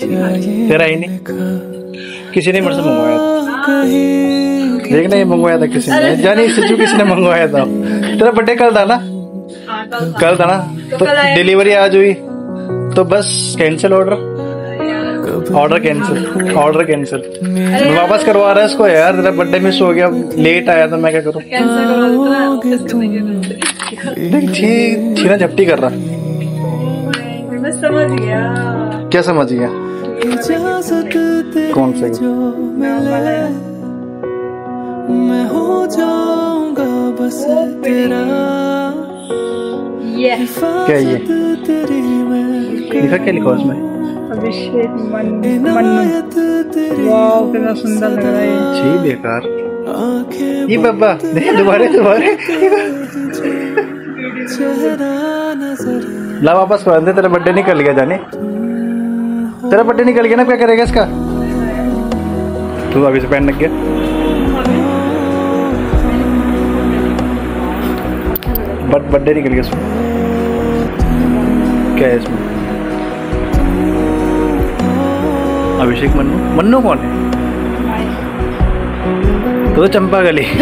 तेरा ही नहीं। किसी ने मेरे से मंगवाया था। देखना ये मंगवाया था किसी ने। जानी सिद्धू किसी ने मंगवाया था। तेरा बर्थडे कल था ना? हाँ कल कल था ना? तो डिलीवरी आज हुई। तो बस cancel order order cancel order cancel वापस करवा रहा है इसको यार। तेरा बर्थडे मिस हो गया। लेट आया था मैं क्या करूँ? कैंसिल करवा ना ऑफ़िस करने के लिए देख छी छीना झपटी कर रहा। समझ गया। क्या समझ गया? कौन से? मैं हो जाऊँगा बस तेरा। ये क्या ये? लिखा क्या लिखा उसमें? अभिषेक मन मन्नू। तेरी वाह कितना सुंदर लग रहा है ये। छी बेकार। ये बाबा नहीं दोबारे दोबारे। ला वापस कर दे तेरा बर्थडे निकल गया जाने। तेरा बर्थडे निकल गया ना, क्या करेगा इसका? तू अभी से पहन लग गया। बट बर्थडे निकल गया इसमें। क्या है इसमें? अभिषेक मन्नू? मन्नू कौन है? तो चंपा गली।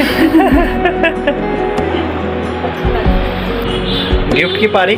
गिफ्ट की पारी।